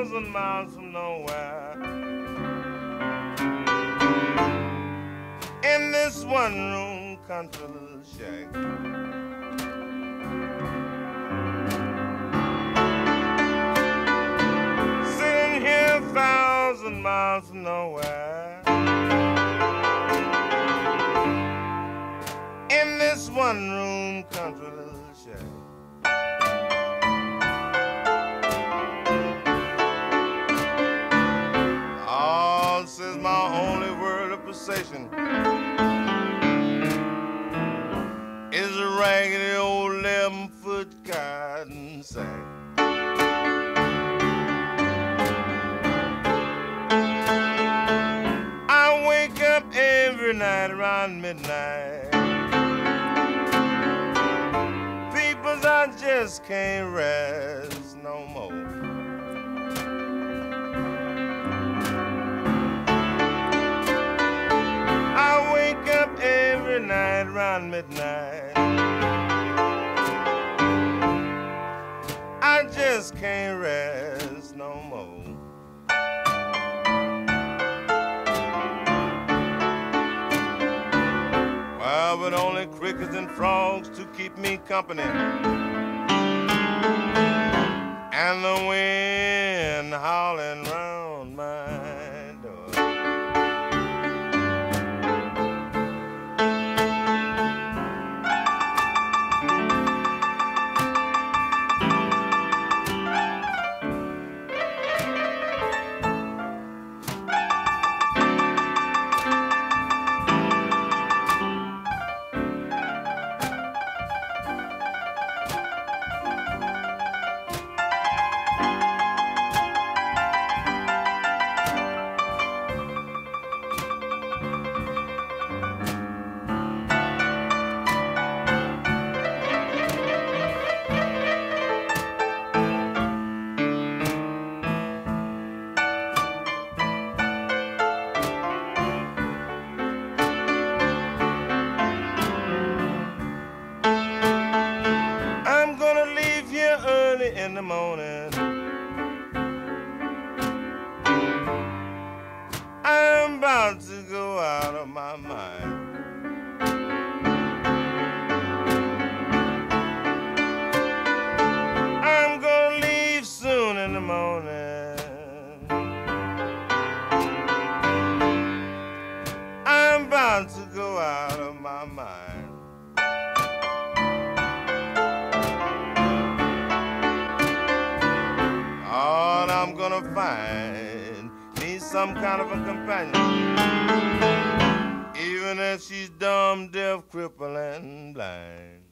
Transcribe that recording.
thousand miles from nowhere. In this one room country little shack. Sitting here thousand miles from nowhere. In this one room country little shack. Possession is a raggedy old eleven foot cotton sack. I wake up every night around midnight. Peoples, I just can't rest no more. Night around midnight. I just can't rest no more. Well, but only crickets and frogs to keep me company. And the wind howling morning. I'm about to go out of my mind. I'm gonna leave soon in the morning. I'm about to go out of my mind. Gonna find me some kind of a companion. Even if she's dumb, deaf, crippled, and blind.